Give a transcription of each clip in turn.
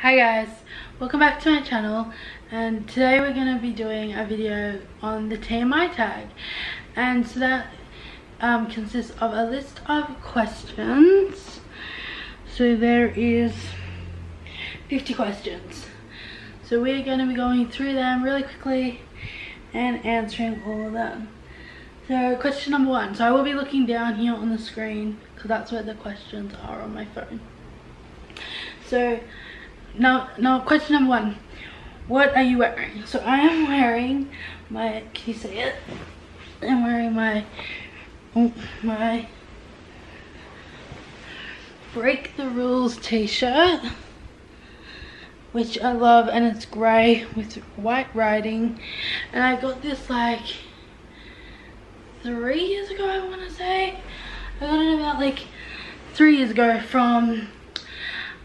Hi guys, welcome back to my channel and today we're going to be doing a video on the TMI tag. And so that um, consists of a list of questions. So there is 50 questions. So we're going to be going through them really quickly and answering all of them. So question number one so I will be looking down here on the screen because that's where the questions are on my phone. So now now question number one. What are you wearing? So i am wearing my can you say it? I'm wearing my my break the rules t-shirt which i love and it's gray with white writing. And i got this like three years ago i want to say. I got it about like three years ago from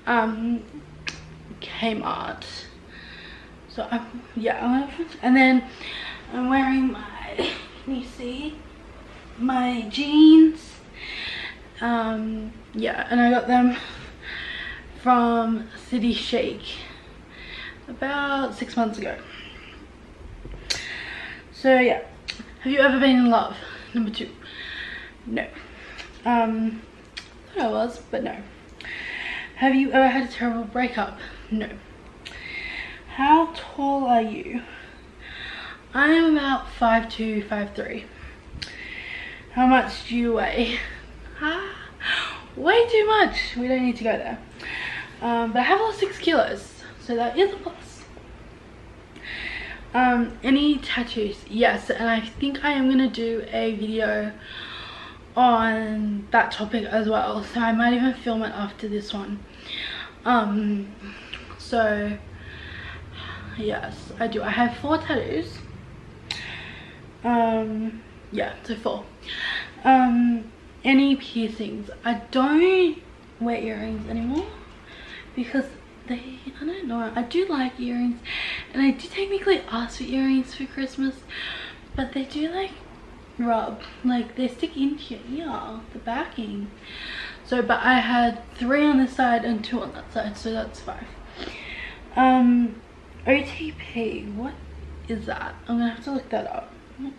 um Kmart. So I'm, yeah, and then I'm wearing my, can you see, my jeans. Um, yeah, and I got them from City Chic about six months ago. So yeah, have you ever been in love? Number two, no. Um, I thought I was, but no. Have you ever had a terrible breakup? No. How tall are you? I am about 5'2", 5'3". How much do you weigh? Ah, way too much. We don't need to go there. Um, but I have lost six kilos, so that is a plus. Um, any tattoos? Yes, and I think I am going to do a video on that topic as well. So I might even film it after this one. Um, so yes i do i have four tattoos um yeah so four um any piercings i don't wear earrings anymore because they i don't know i do like earrings and i do technically ask for earrings for christmas but they do like rub like they stick into your ear the backing so but i had three on this side and two on that side so that's five um OTP, what is that? I'm gonna have to look that up. Know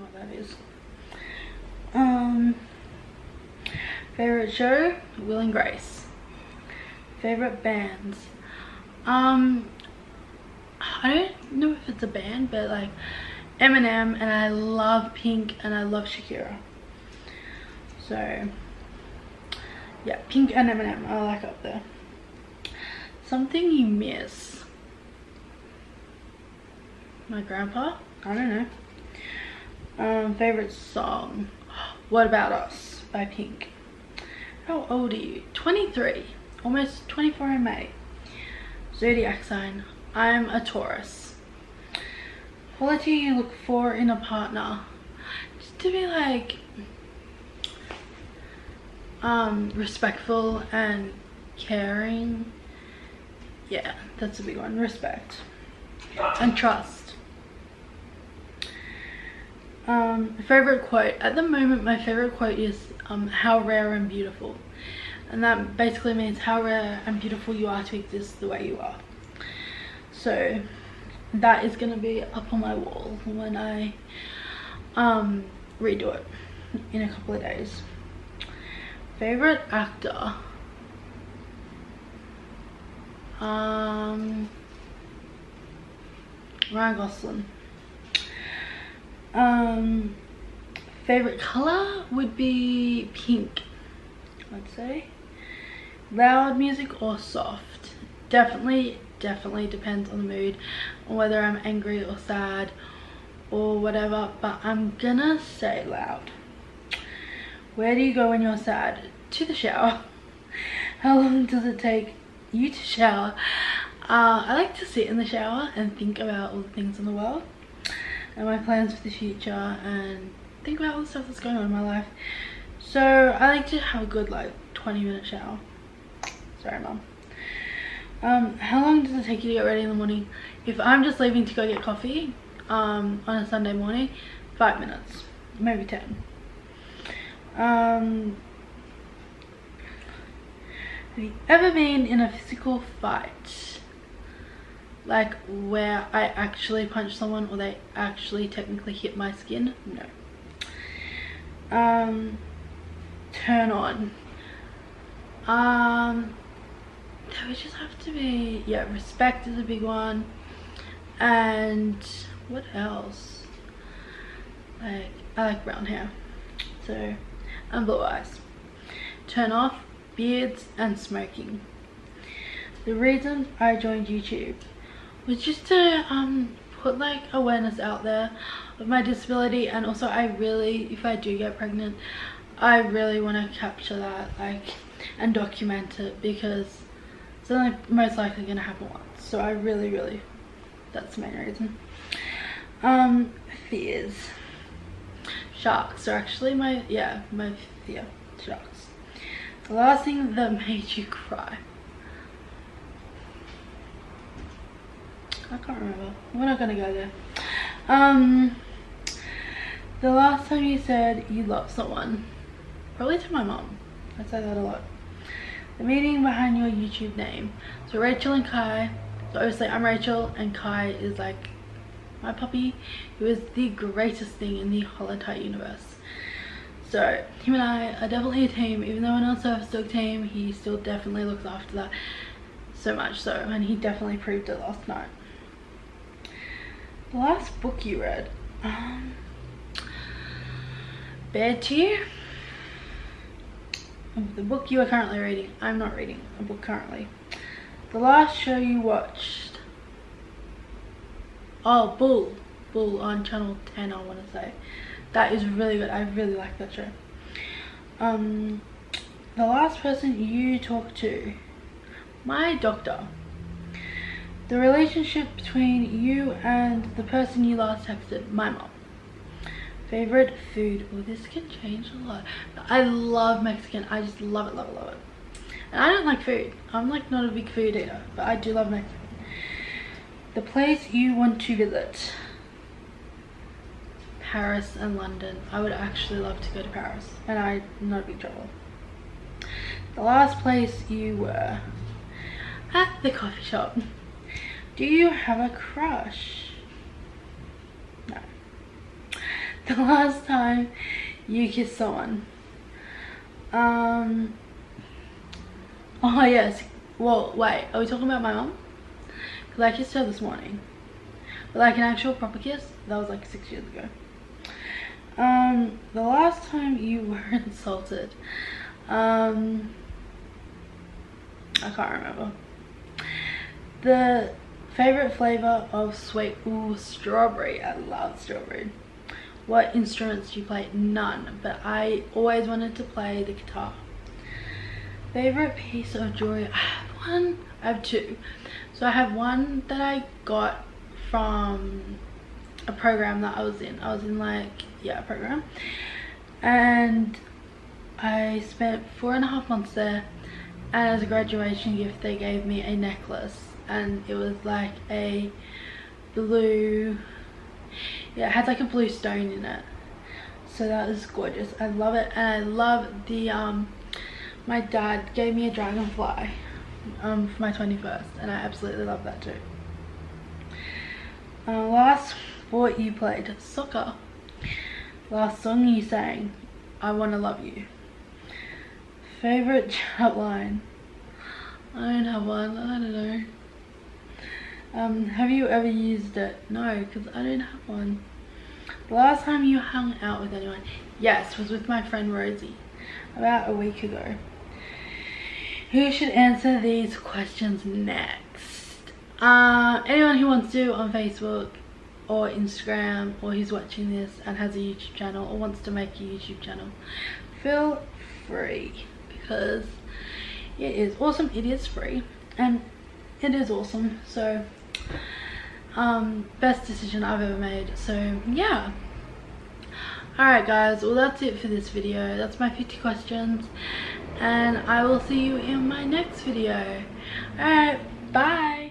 what that is. Um, favorite show, Will and Grace. Favorite bands, um, I don't know if it's a band, but like Eminem, and I love Pink, and I love Shakira. So, yeah, Pink and Eminem, I like up there. Something you miss. My grandpa? I don't know. Um, favorite song? What About Us by Pink. How old are you? 23. Almost 24 in May. Zodiac sign. I'm a Taurus. Quality you look for in a partner. Just to be like um, respectful and caring. Yeah that's a big one. Respect and trust. Um favorite quote. At the moment my favorite quote is um how rare and beautiful. And that basically means how rare and beautiful you are to exist the way you are. So that is to be up on my wall when i um redo it in a couple of days favorite actor um, Ryan Gosling. Um, favorite color would be pink, I'd say. Loud music or soft? Definitely, definitely depends on the mood, whether I'm angry or sad or whatever, but I'm gonna say loud. Where do you go when you're sad? To the shower. How long does it take you to shower. Uh, I like to sit in the shower and think about all the things in the world and my plans for the future and think about all the stuff that's going on in my life. So I like to have a good like 20 minute shower. Sorry mom. Um, how long does it take you to get ready in the morning? If I'm just leaving to go get coffee um, on a Sunday morning, five minutes, maybe 10. Um, have you ever been in a physical fight like where I actually punch someone or they actually technically hit my skin no um turn on um there would just have to be yeah respect is a big one. And what else? Like i like brown hair. So and blue eyes. Turn off beards and smoking. The reason i joined youtube was just to um put like awareness out there of my disability. And also i really if i do get pregnant i really want to capture that like and document it because it's only most likely to happen once so i really really that's the main reason. Um fears. Sharks are actually my yeah my fear. Sharks. The last thing that made you cry. I can't remember. We're not gonna go there. Um the last time you said you love someone. Probably to my mom. I say that a lot the meaning behind your YouTube name. So Rachel and Kai, so obviously I'm Rachel and Kai is like my puppy who is the greatest thing in the whole entire universe. So him and I are definitely a team even though we're not a surface dog team he still definitely looks after that so much so and he definitely proved it last night. The last book you read, um, You? The book you are currently reading. I'm not reading a book currently. The last show you watched. Oh, Bull. Bull on channel 10 I want to say. That is really good. I really like that show. Um, the last person you talked to. My doctor. The relationship between you and the person you last texted. My mom favorite food. Oh this can change a lot. I love mexican. I just love it love it love it. And i don't like food. I'm like not a big food eater but i do love mexican. The place you want to visit. Paris and london. I would actually love to go to paris and i'm not a big traveler the last place you were. At the coffee shop. Do you have a crush the last time you kissed someone? Um. Oh yes. Well, wait. Are we talking about my mom? Because I kissed her this morning. But like an actual proper kiss, that was like six years ago. Um, the last time you were insulted. Um, I can't remember. The favorite flavor of sweet, ooh, strawberry. I love strawberry what instruments do you play? None but i always wanted to play the guitar. Favorite piece of jewelry i have one. I have two. So i have one that i got from a program that i was in. I was in like yeah a program. And i spent four and a half months there. And as a graduation gift they gave me a necklace. And it was like a blue yeah it had like a blue stone in it. So that was gorgeous. I love it and i love the um my dad gave me a dragonfly um for my 21st and i absolutely love that too. Uh, last sport you played soccer. Last song you sang i want to love you. Favorite chat line. I don't have one i don't know um, have you ever used it? No, because I don't have one. The last time you hung out with anyone? Yes, was with my friend Rosie. About a week ago. Who should answer these questions next? Uh, anyone who wants to on Facebook or Instagram or who's watching this and has a YouTube channel or wants to make a YouTube channel. Feel free because it is awesome. It is free and it is awesome. So um best decision i've ever made. So yeah. All right guys. Well that's it for this video. That's my 50 questions. And i will see you in my next video. All right bye